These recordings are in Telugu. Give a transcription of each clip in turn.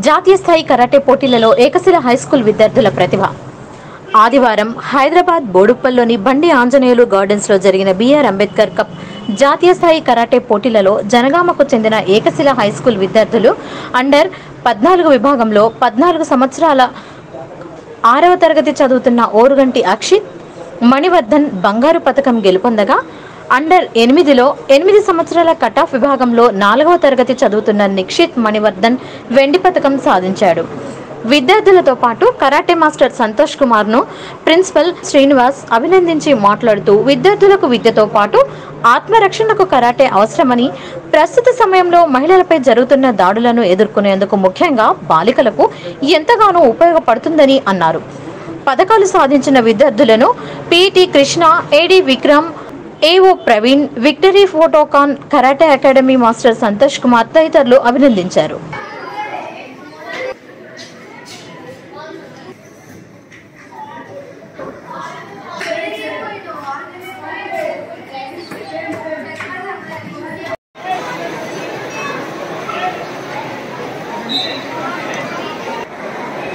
జాతీయ స్థాయి కరాటే పోటీలలో ఏకశిల హైస్కూల్ విద్యార్థుల ప్రతిభ. ఆదివారం హైదరాబాద్ బోడుప్పల్లోని బండి ఆంజనేయులు గార్డెన్స్లో జరిగిన బిఆర్ అంబేద్కర్ కప్ జాతీయ స్థాయి కరాటే పోటీలలో జనగామకు చెందిన ఏకశిల హైస్కూల్ విద్యార్థులు అండర్ పద్నాలుగు విభాగంలో పద్నాలుగు సంవత్సరాల ఆరవ తరగతి చదువుతున్న ఓరుగంటి అక్షిత్ మణివర్ధన్ బంగారు పథకం గెలుపొందగా అండర్ ఎనిమిదిలో ఎనిమిది సంవత్సరాల కటాఫ్ విభాగంలో నాలుగవ తరగతి చదువుతున్న నిక్షిత్ మణివర్ధన్ వెండి పథకం సాధించాడు. విద్యార్థులతో పాటు కరాటే మాస్టర్ సంతోష్ కుమార్ను ప్రిన్సిపల్ శ్రీనివాస్ అభినందించి మాట్లాడుతూ విద్యార్థులకు విద్యతో పాటు ఆత్మరక్షణకు కరాటే అవసరమని ప్రస్తుత సమయంలో మహిళలపై జరుగుతున్న దాడులను ఎదుర్కొనేందుకు ముఖ్యంగా బాలికలకు ఎంతగానో ఉపయోగపడుతుందని అన్నారు. పథకాలు సాధించిన విద్యార్థులను PT Krishna AD Vikram AO Praveen victory ఫోటోకాన్ karate academy master Santosh Kumar తదితరులు అభినందించారు.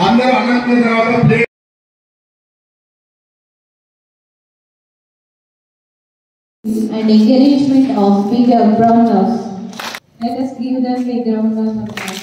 అందరూ అన్నం తర్వాత and encouragement of big uh, brown. Let us give them a ground of applause.